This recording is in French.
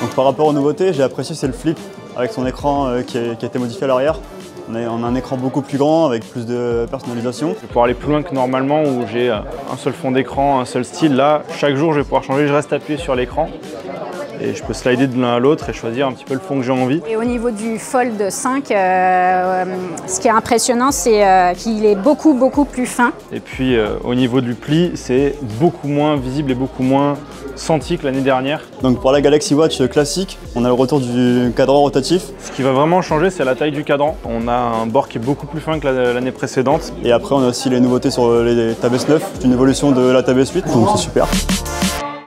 Donc par rapport aux nouveautés, j'ai apprécié c'est le flip avec son écran euh, qui, a été modifié à l'arrière. On a, un écran beaucoup plus grand avec plus de personnalisation. Je vais pouvoir aller plus loin que normalement où j'ai un seul fond d'écran, un seul style. Là, chaque jour, je vais pouvoir changer, je reste appuyé sur l'écran et je peux slider de l'un à l'autre et choisir un petit peu le fond que j'ai envie. Et au niveau du Fold 5, euh, ce qui est impressionnant, c'est euh, qu'il est beaucoup, beaucoup plus fin. Et puis euh, au niveau du pli, c'est beaucoup moins visible et beaucoup moins senti que l'année dernière. Donc pour la Galaxy Watch classique, on a le retour du cadran rotatif. Ce qui va vraiment changer, c'est la taille du cadran. On a un bord qui est beaucoup plus fin que l'année précédente. Et après, on a aussi les nouveautés sur les Tab S9, une évolution de la Tab S8, donc c'est super.